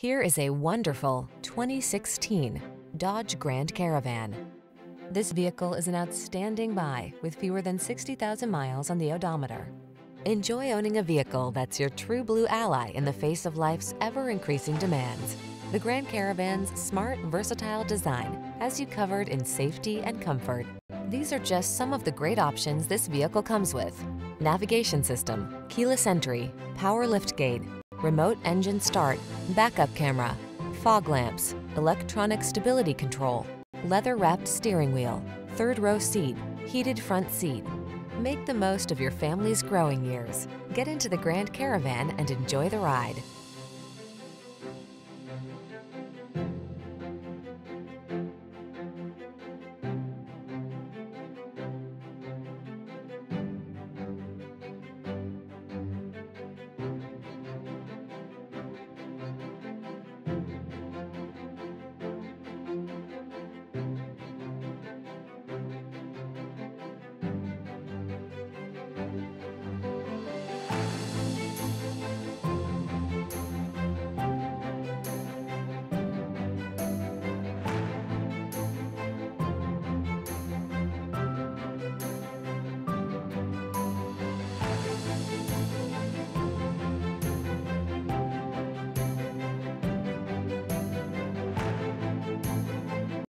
Here is a wonderful 2016 Dodge Grand Caravan. This vehicle is an outstanding buy with fewer than 60,000 miles on the odometer. Enjoy owning a vehicle that's your true blue ally in the face of life's ever-increasing demands. The Grand Caravan's smart, versatile design has you covered in safety and comfort. These are just some of the great options this vehicle comes with. Navigation system, keyless entry, power liftgate, remote engine start, backup camera, fog lamps, electronic stability control, leather-wrapped steering wheel, third row seat, heated front seat. Make the most of your family's growing years. Get into the Grand Caravan and enjoy the ride.